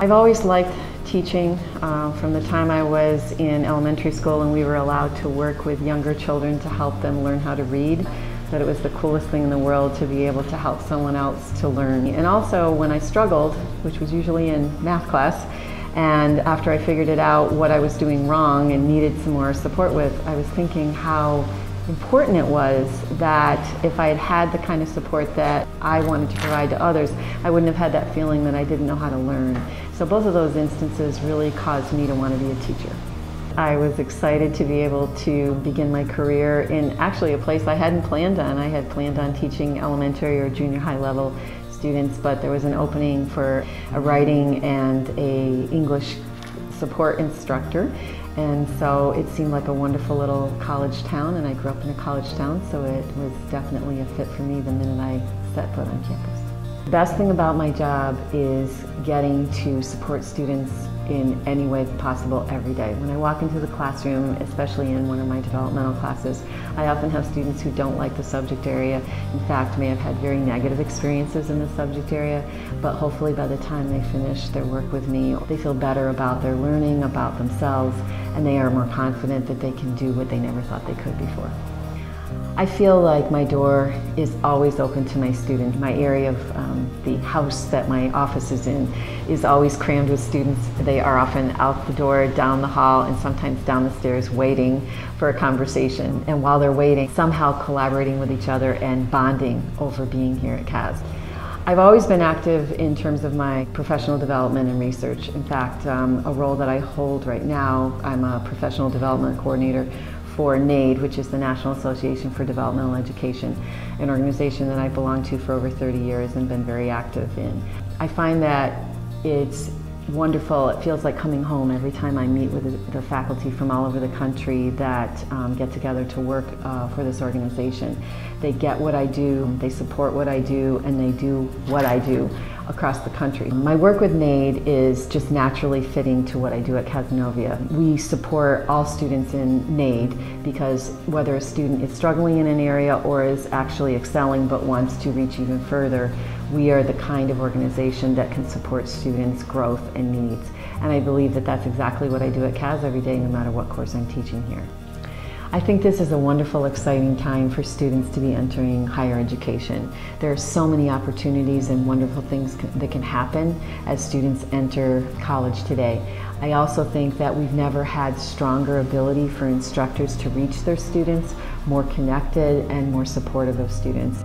I've always liked teaching uh, from the time I was in elementary school and we were allowed to work with younger children to help them learn how to read. That it was the coolest thing in the world to be able to help someone else to learn. And also when I struggled, which was usually in math class, and after I figured it out what I was doing wrong and needed some more support with, I was thinking how important it was that if I had had the kind of support that I wanted to provide to others, I wouldn't have had that feeling that I didn't know how to learn. So both of those instances really caused me to want to be a teacher. I was excited to be able to begin my career in actually a place I hadn't planned on. I had planned on teaching elementary or junior high level students, but there was an opening for a writing and a English support instructor. And so it seemed like a wonderful little college town, and I grew up in a college town, so it was definitely a fit for me the minute I set foot on campus. The best thing about my job is getting to support students in any way possible every day. When I walk into the classroom, especially in one of my developmental classes, I often have students who don't like the subject area. In fact, may have had very negative experiences in the subject area, but hopefully by the time they finish their work with me, they feel better about their learning, about themselves, and they are more confident that they can do what they never thought they could before. I feel like my door is always open to my students. My area of um, the house that my office is in is always crammed with students. They are often out the door, down the hall, and sometimes down the stairs waiting for a conversation. And while they're waiting, somehow collaborating with each other and bonding over being here at Caz. I've always been active in terms of my professional development and research. In fact, um, a role that I hold right now, I'm a professional development coordinator for NADE, which is the National Association for Developmental Education, an organization that I belonged to for over 30 years and been very active in. I find that it's wonderful. It feels like coming home every time I meet with the, faculty from all over the country that um, get together to work uh, for this organization. They get what I do, they support what I do, and they do what I do across the country. My work with NADE is just naturally fitting to what I do at Cazenovia. We support all students in NADE because whether a student is struggling in an area or is actually excelling but wants to reach even further, we are the kind of organization that can support students' growth and needs. And I believe that that's exactly what I do at Caz every day, no matter what course I'm teaching here. I think this is a wonderful, exciting time for students to be entering higher education. There are so many opportunities and wonderful things that can happen as students enter college today. I also think that we've never had stronger ability for instructors to reach their students, more connected and more supportive of students.